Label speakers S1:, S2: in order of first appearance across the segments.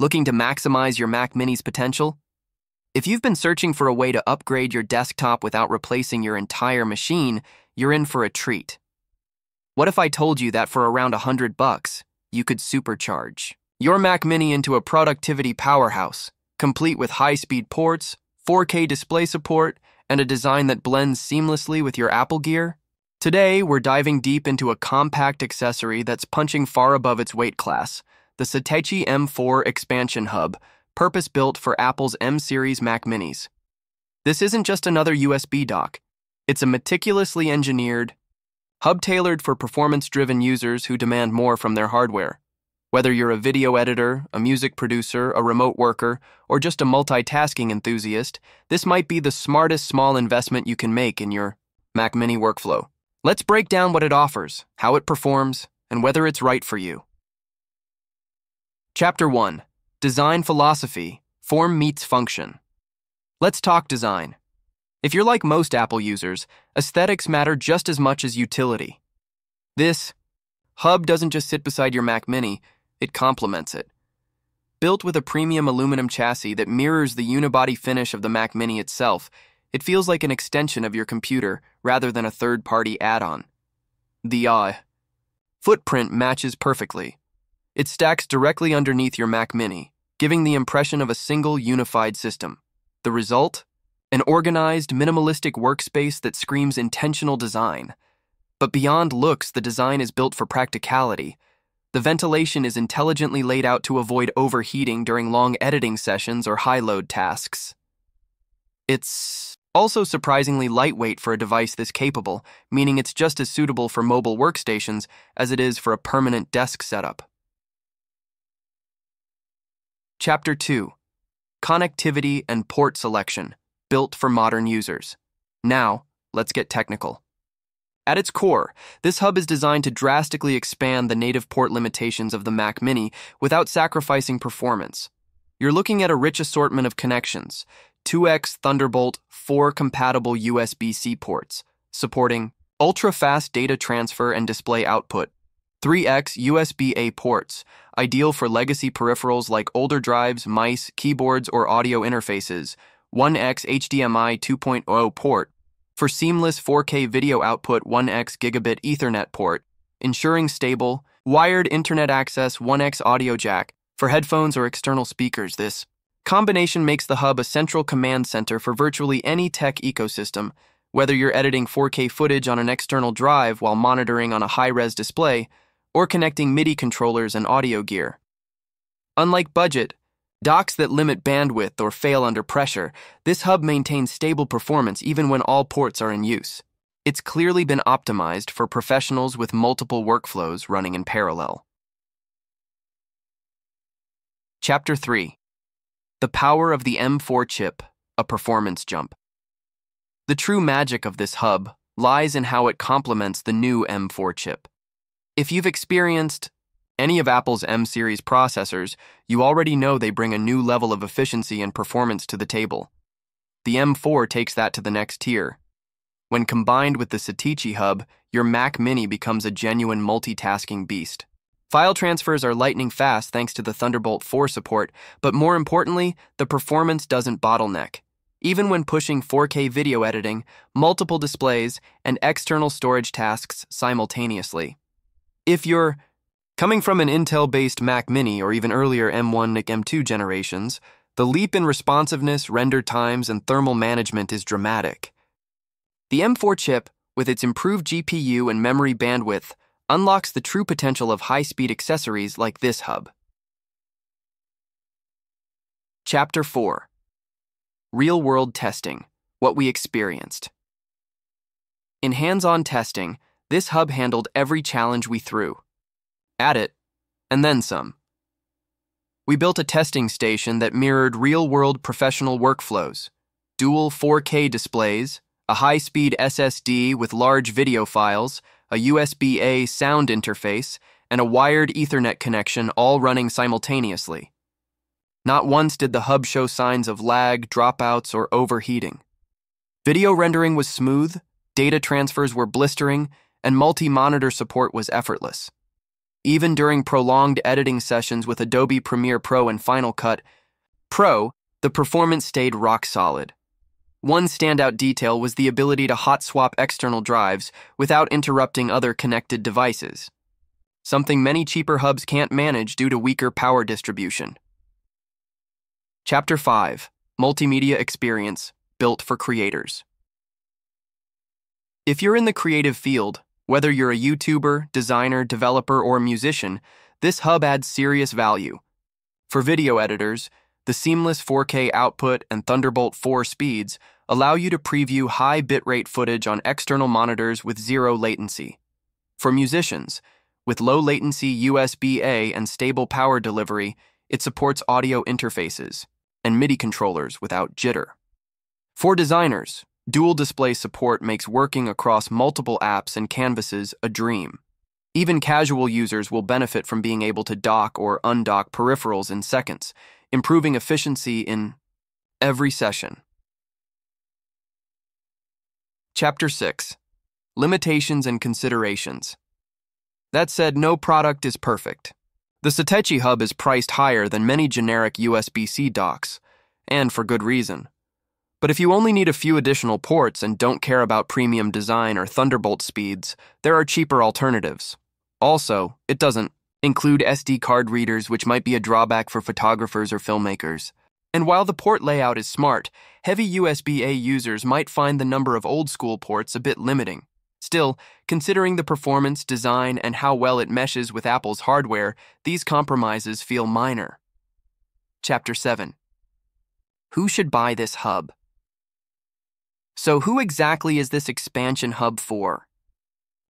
S1: Looking to maximize your Mac Mini's potential? If you've been searching for a way to upgrade your desktop without replacing your entire machine, you're in for a treat. What if I told you that for around 100 bucks, you could supercharge your Mac Mini into a productivity powerhouse, complete with high-speed ports, 4K display support, and a design that blends seamlessly with your Apple gear? Today, we're diving deep into a compact accessory that's punching far above its weight class, the Satechi M4 Expansion Hub, purpose built for Apple's M series Mac Minis. This isn't just another USB dock, it's a meticulously engineered, hub tailored for performance driven users who demand more from their hardware. Whether you're a video editor, a music producer, a remote worker, or just a multitasking enthusiast, this might be the smartest small investment you can make in your Mac Mini workflow. Let's break down what it offers, how it performs, and whether it's right for you. Chapter 1 Design Philosophy Form Meets Function. Let's talk design. If you're like most Apple users, aesthetics matter just as much as utility. This hub doesn't just sit beside your Mac Mini, it complements it. Built with a premium aluminum chassis that mirrors the unibody finish of the Mac Mini itself, it feels like an extension of your computer rather than a third party add on. The uh, footprint matches perfectly. It stacks directly underneath your Mac Mini, giving the impression of a single unified system. The result? An organized, minimalistic workspace that screams intentional design. But beyond looks, the design is built for practicality. The ventilation is intelligently laid out to avoid overheating during long editing sessions or high load tasks. It's also surprisingly lightweight for a device this capable, meaning it's just as suitable for mobile workstations as it is for a permanent desk setup. Chapter 2 Connectivity and Port Selection, built for modern users. Now, let's get technical. At its core, this hub is designed to drastically expand the native port limitations of the Mac Mini without sacrificing performance. You're looking at a rich assortment of connections 2x Thunderbolt 4 compatible USB C ports, supporting ultra fast data transfer and display output, 3x USB A ports, ideal for legacy peripherals like older drives, mice, keyboards, or audio interfaces, 1x HDMI 2.0 port, for seamless 4K video output 1x gigabit Ethernet port, ensuring stable, wired internet access 1x audio jack, for headphones or external speakers. This combination makes the hub a central command center for virtually any tech ecosystem, whether you're editing 4K footage on an external drive while monitoring on a high res display or connecting MIDI controllers and audio gear. Unlike budget, docks that limit bandwidth or fail under pressure, this hub maintains stable performance even when all ports are in use. It's clearly been optimized for professionals with multiple workflows running in parallel. Chapter 3 The Power of the M4 Chip, a Performance Jump. The true magic of this hub lies in how it complements the new M4 chip. If you've experienced any of Apple's M series processors, you already know they bring a new level of efficiency and performance to the table. The M4 takes that to the next tier. When combined with the Satechi hub, your Mac Mini becomes a genuine multitasking beast. File transfers are lightning fast thanks to the Thunderbolt 4 support, but more importantly, the performance doesn't bottleneck. Even when pushing 4K video editing, multiple displays, and external storage tasks simultaneously. If you're coming from an Intel based Mac Mini or even earlier M1 NIC M2 generations, the leap in responsiveness, render times, and thermal management is dramatic. The M4 chip, with its improved GPU and memory bandwidth, unlocks the true potential of high speed accessories like this hub. Chapter 4 Real World Testing What We Experienced. In hands on testing, this hub handled every challenge we threw. At it, and then some. We built a testing station that mirrored real world professional workflows dual 4K displays, a high speed SSD with large video files, a USB A sound interface, and a wired Ethernet connection all running simultaneously. Not once did the hub show signs of lag, dropouts, or overheating. Video rendering was smooth, data transfers were blistering, and multi monitor support was effortless. even during prolonged editing sessions with Adobe Premiere Pro and Final Cut Pro, the performance stayed rock solid. One standout detail was the ability to hot swap external drives without interrupting other connected devices, something many cheaper hubs can't manage due to weaker power distribution. Chapter 5 Multimedia Experience Built for Creators. If you're in the creative field, whether you're a YouTuber, designer, developer, or musician, this hub adds serious value. For video editors, the seamless 4K output and Thunderbolt 4 speeds allow you to preview high bitrate footage on external monitors with zero latency. For musicians, with low latency USB A and stable power delivery, it supports audio interfaces and MIDI controllers without jitter. For designers, Dual display support makes working across multiple apps and canvases a dream. Even casual users will benefit from being able to dock or undock peripherals in seconds, improving efficiency in every session. Chapter 6 Limitations and Considerations. That said, no product is perfect. The Satechi Hub is priced higher than many generic USB C docks, and for good reason. But if you only need a few additional ports and don't care about premium design or Thunderbolt speeds, there are cheaper alternatives. Also, it doesn't include SD card readers, which might be a drawback for photographers or filmmakers. And while the port layout is smart, heavy USB A users might find the number of old school ports a bit limiting. Still, considering the performance, design, and how well it meshes with Apple's hardware, these compromises feel minor. Chapter 7 Who should buy this hub? So, who exactly is this expansion hub for?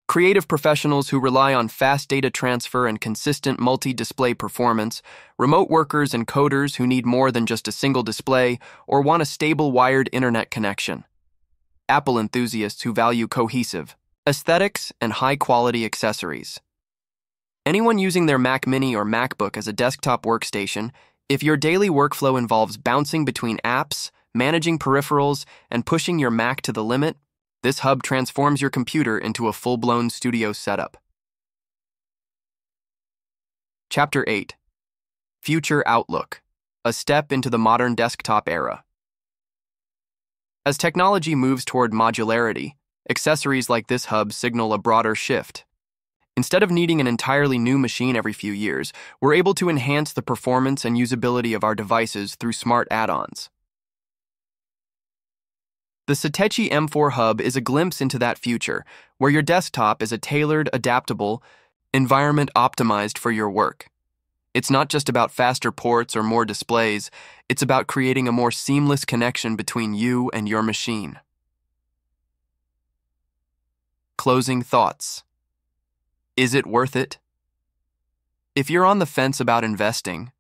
S1: Creative professionals who rely on fast data transfer and consistent multi display performance, remote workers and coders who need more than just a single display or want a stable wired internet connection. Apple enthusiasts who value cohesive, aesthetics, and high quality accessories. Anyone using their Mac Mini or MacBook as a desktop workstation, if your daily workflow involves bouncing between apps, managing peripherals, and pushing your Mac to the limit, this hub transforms your computer into a full blown studio setup. Chapter 8 Future Outlook A Step into the Modern Desktop Era. As technology moves toward modularity, accessories like this hub signal a broader shift. Instead of needing an entirely new machine every few years, we're able to enhance the performance and usability of our devices through smart add ons. The Satechi M4 Hub is a glimpse into that future, where your desktop is a tailored, adaptable, environment optimized for your work. It's not just about faster ports or more displays, it's about creating a more seamless connection between you and your machine. Closing thoughts. Is it worth it? If you're on the fence about investing,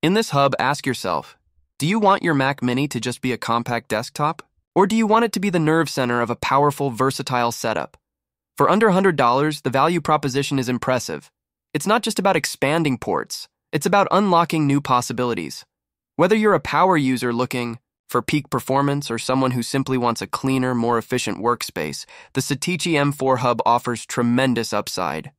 S1: in this hub, ask yourself do you want your Mac Mini to just be a compact desktop? Or do you want it to be the nerve center of a powerful, versatile setup? For under $100, the value proposition is impressive. It's not just about expanding ports, it's about unlocking new possibilities. Whether you're a power user looking for peak performance or someone who simply wants a cleaner, more efficient workspace, the Satechi M4 Hub offers tremendous upside.